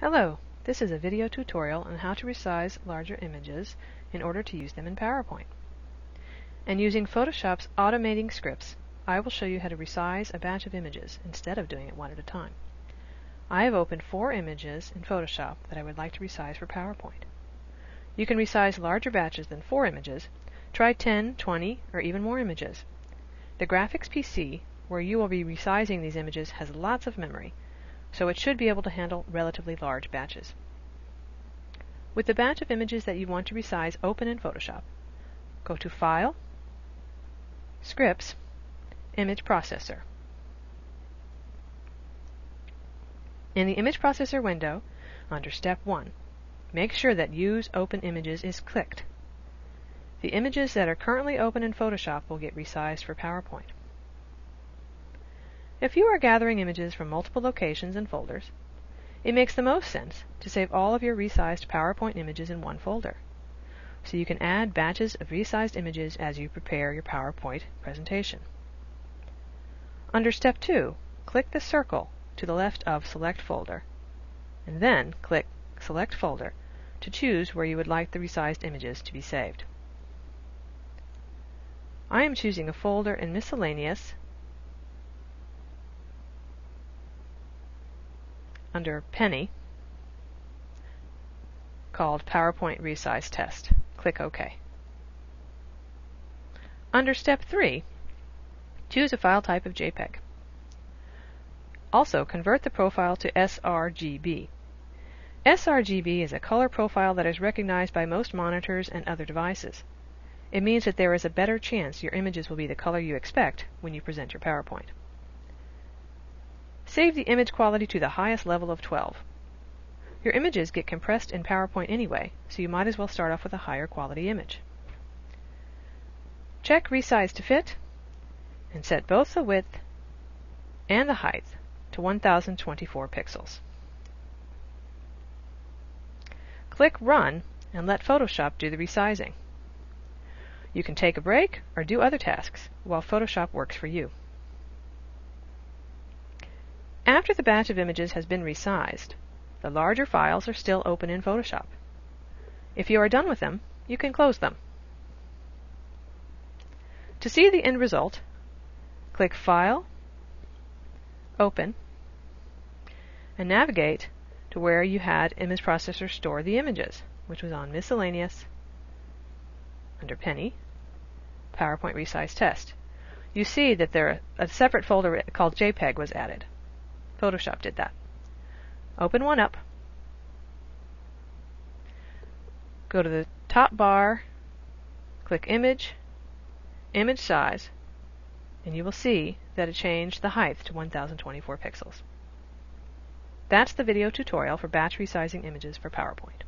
Hello, this is a video tutorial on how to resize larger images in order to use them in PowerPoint. And using Photoshop's automating scripts, I will show you how to resize a batch of images instead of doing it one at a time. I have opened four images in Photoshop that I would like to resize for PowerPoint. You can resize larger batches than four images. Try 10, 20, or even more images. The graphics PC, where you will be resizing these images, has lots of memory, so it should be able to handle relatively large batches. With the batch of images that you want to resize open in Photoshop, go to File, Scripts, Image Processor. In the Image Processor window, under Step 1, make sure that Use Open Images is clicked. The images that are currently open in Photoshop will get resized for PowerPoint. If you are gathering images from multiple locations and folders, it makes the most sense to save all of your resized PowerPoint images in one folder. So you can add batches of resized images as you prepare your PowerPoint presentation. Under Step 2, click the circle to the left of Select Folder, and then click Select Folder to choose where you would like the resized images to be saved. I am choosing a folder in Miscellaneous under Penny called PowerPoint Resize Test. Click OK. Under Step 3, choose a file type of JPEG. Also, convert the profile to sRGB. sRGB is a color profile that is recognized by most monitors and other devices. It means that there is a better chance your images will be the color you expect when you present your PowerPoint. Save the image quality to the highest level of 12. Your images get compressed in PowerPoint anyway, so you might as well start off with a higher quality image. Check Resize to Fit, and set both the width and the height to 1024 pixels. Click Run and let Photoshop do the resizing. You can take a break or do other tasks while Photoshop works for you. After the batch of images has been resized, the larger files are still open in Photoshop. If you are done with them, you can close them. To see the end result, click File, Open, and navigate to where you had Image Processor store the images, which was on Miscellaneous, under Penny, PowerPoint Resize Test. You see that there a separate folder called JPEG was added. Photoshop did that. Open one up. Go to the top bar, click Image, Image Size, and you will see that it changed the height to 1024 pixels. That's the video tutorial for batch resizing images for PowerPoint.